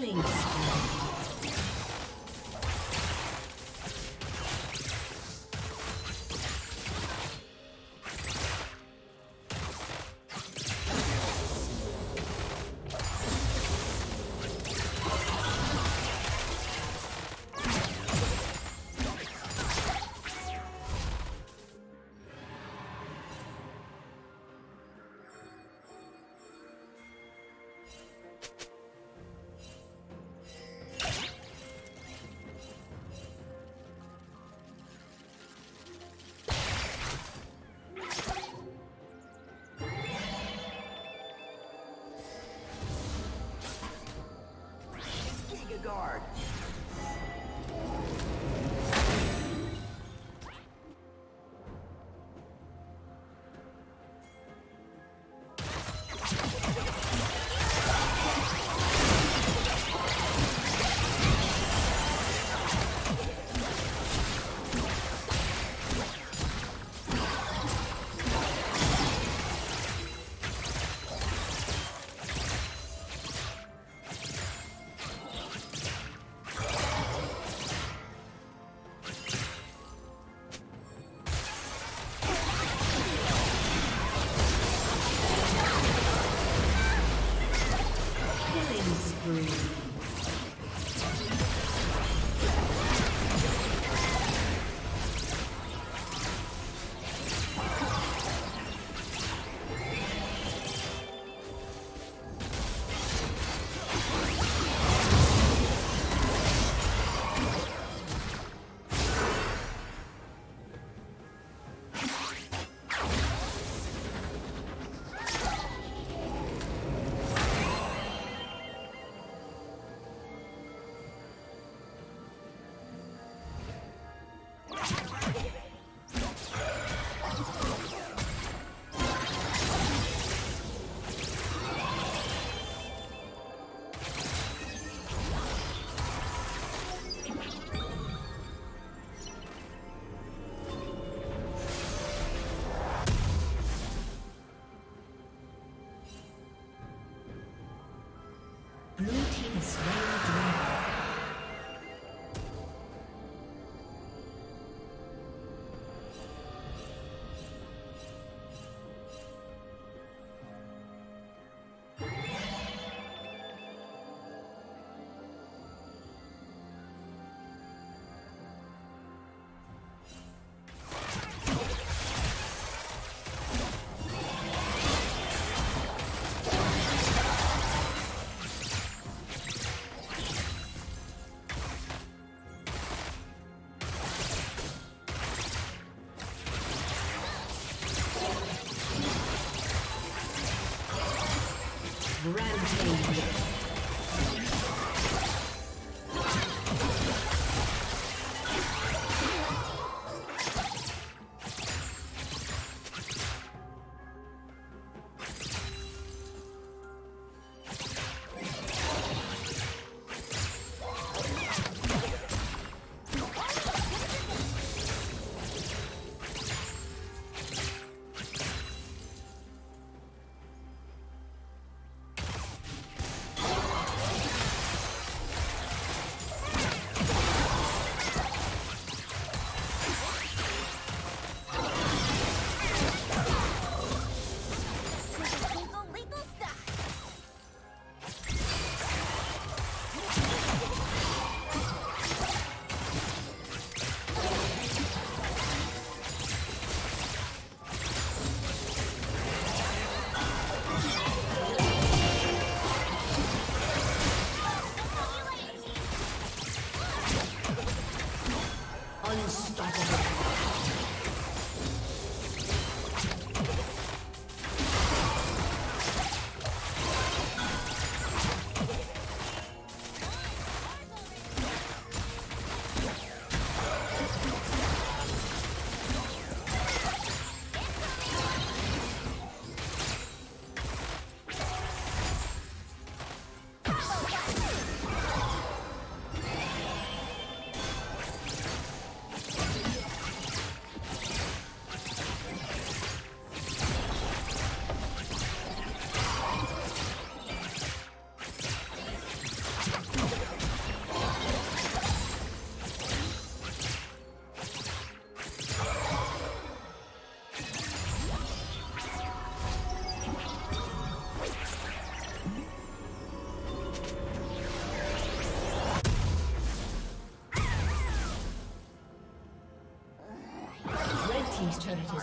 Killing spree. Rampage.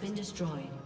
Been destroyed.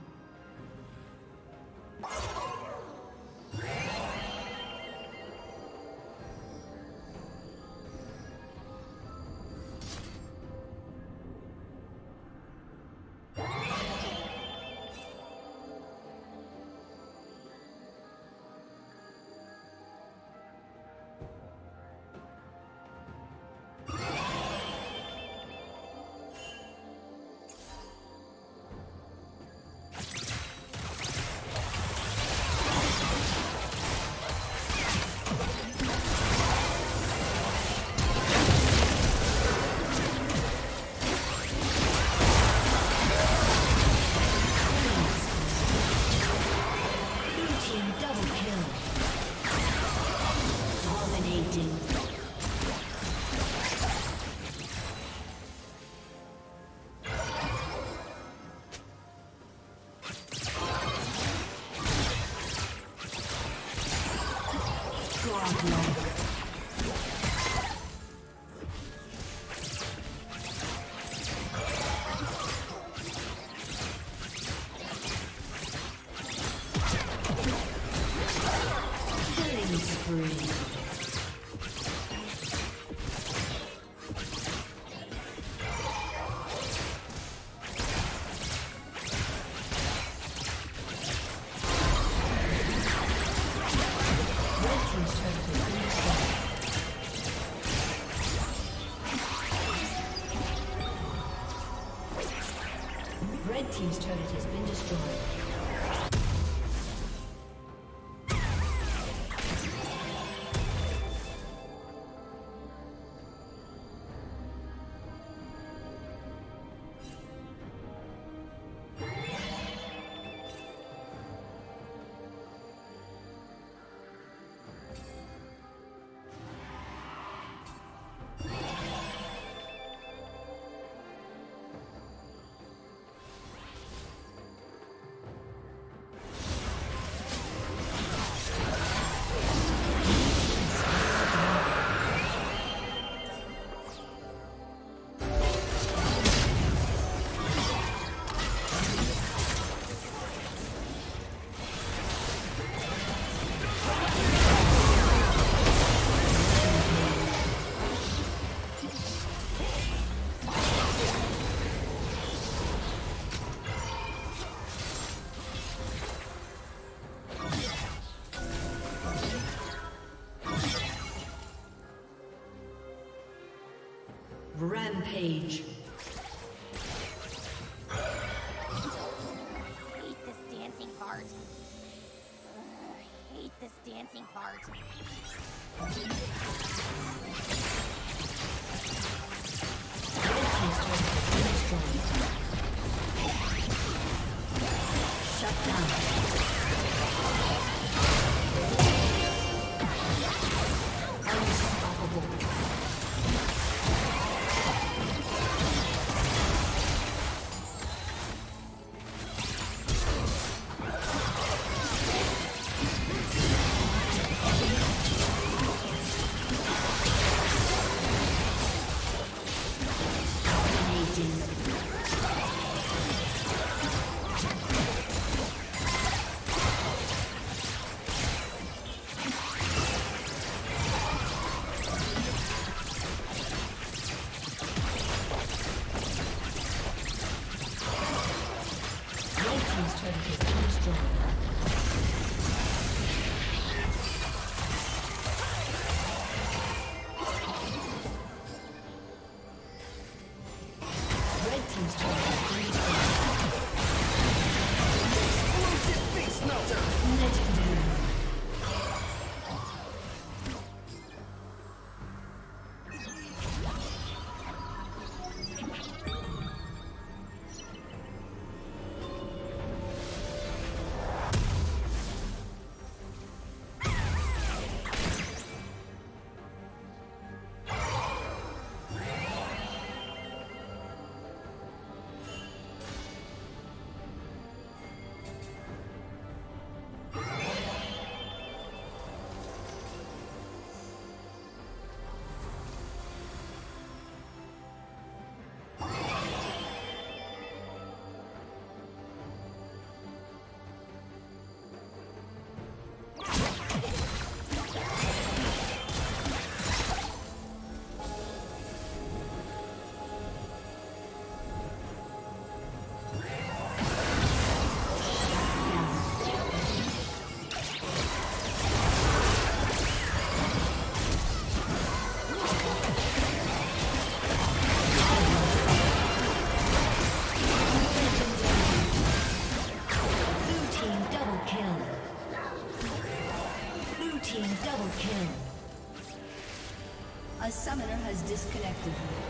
Rampage. disconnected.